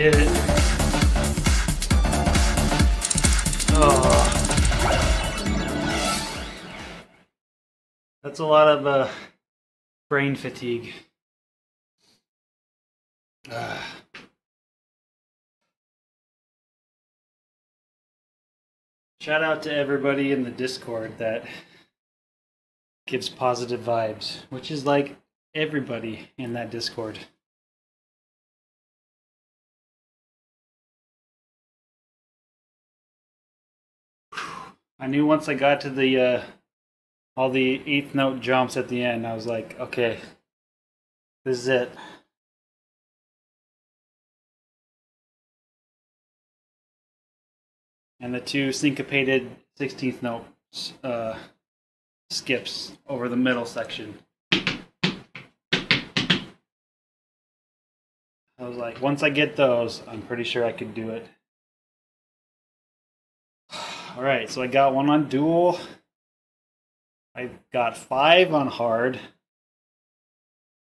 did it. Oh. That's a lot of uh, brain fatigue. Ah. Shout out to everybody in the Discord that gives positive vibes, which is like everybody in that Discord. I knew once I got to the uh, all the eighth note jumps at the end, I was like, okay, this is it. And the two syncopated 16th note uh, skips over the middle section. I was like, once I get those, I'm pretty sure I could do it. All right, so I got one on dual. I got five on hard,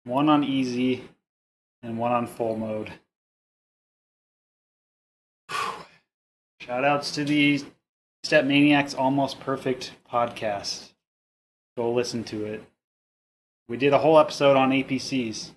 one on easy, and one on full mode. Shout outs to the StepManiaX Almost Perfect podcast. Go listen to it. We did a whole episode on APCs.